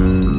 Bye.